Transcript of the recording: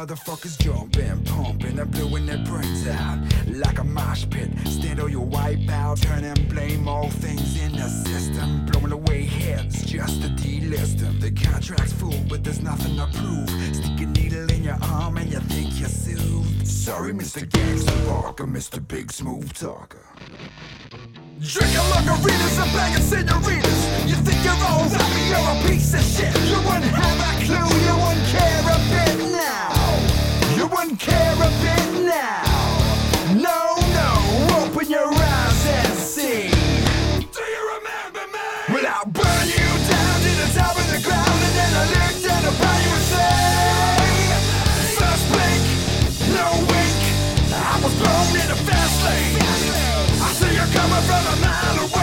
motherfuckers jumping, pumping, and blowing their brains out like a mosh pit. Stand or your wipe out, turn and blame all things in the system. Blowing away heads just to delist them. The contract's full, but there's nothing to prove. Stick a needle in your arm and you think you're soothed. Sorry, Mr. Gangster Walker, Mr. Big Smooth Talker. Drinking margaritas and banging senoritas. You think you're all but you're a piece of shit. Now. No, no, open your eyes and see. Do you remember me? Well, I'll burn you down to the top of the ground, and then I look down upon you and say, First blink, no wink. I was blown in a fast lane. I see you coming from a mile